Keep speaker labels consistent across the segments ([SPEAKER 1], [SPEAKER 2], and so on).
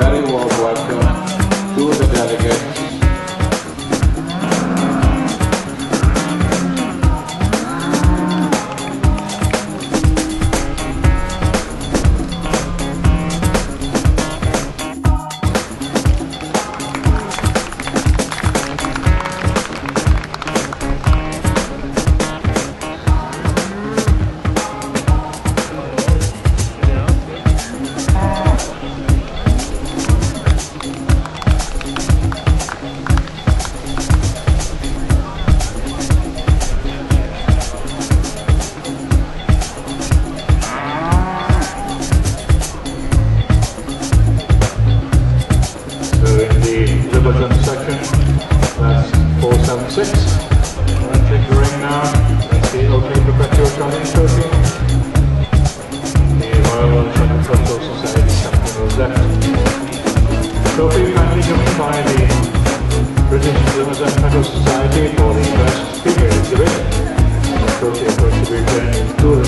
[SPEAKER 1] very warm welcome to the delegates.
[SPEAKER 2] and second, that's 476. We're going to the ring now. That's the OK Perpetual Champion Trophy. The Royal London Cultural Society captain. trophy kindly given by the British Limousin Federal Society for the Best Speaker Exhibit. The trophy, of to be returned to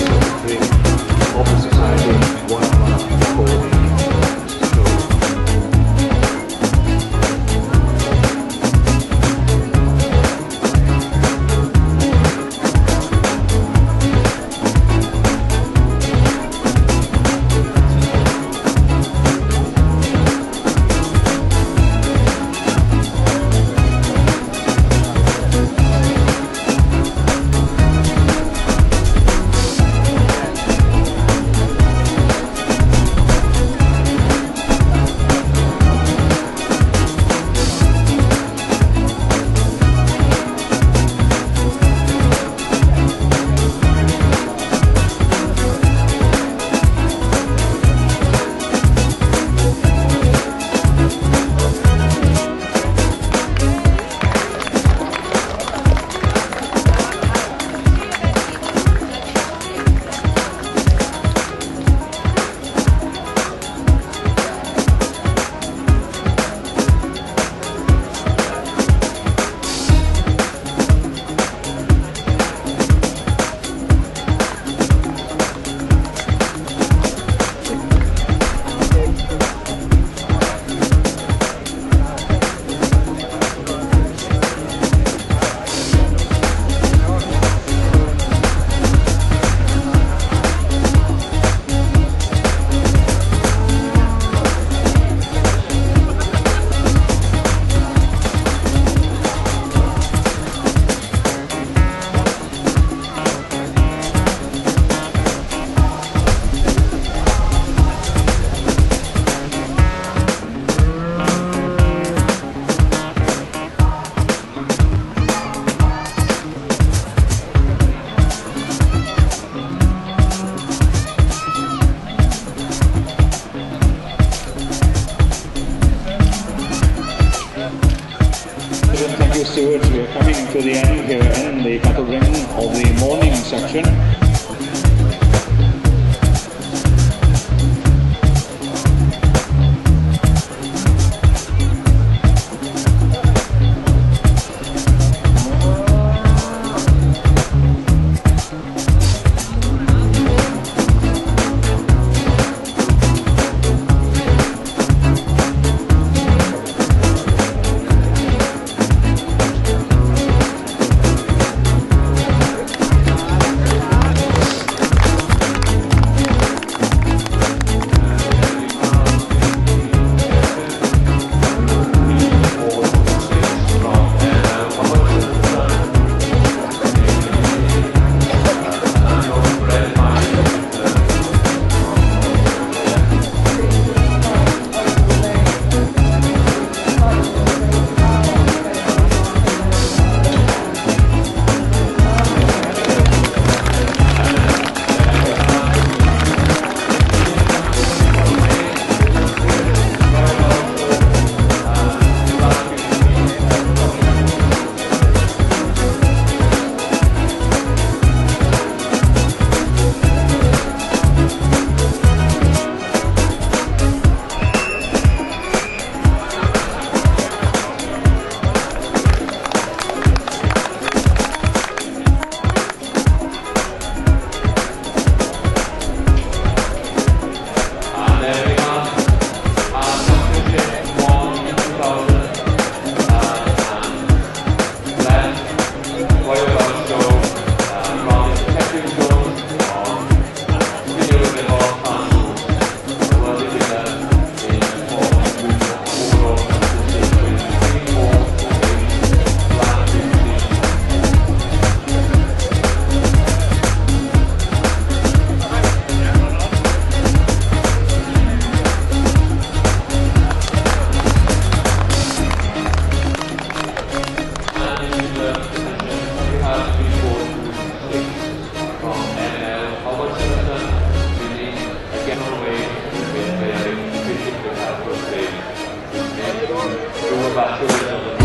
[SPEAKER 3] 我我把这个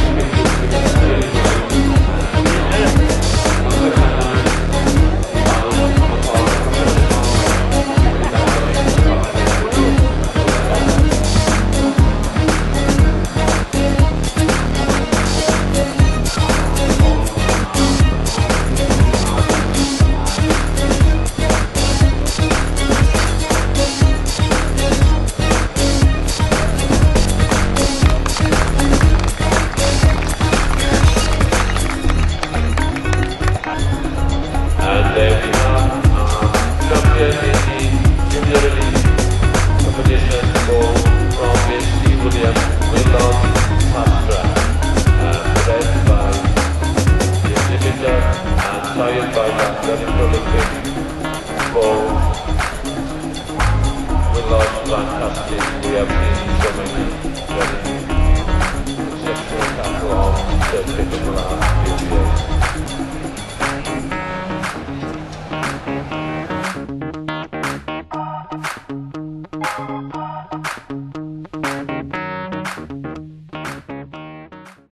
[SPEAKER 3] Bye.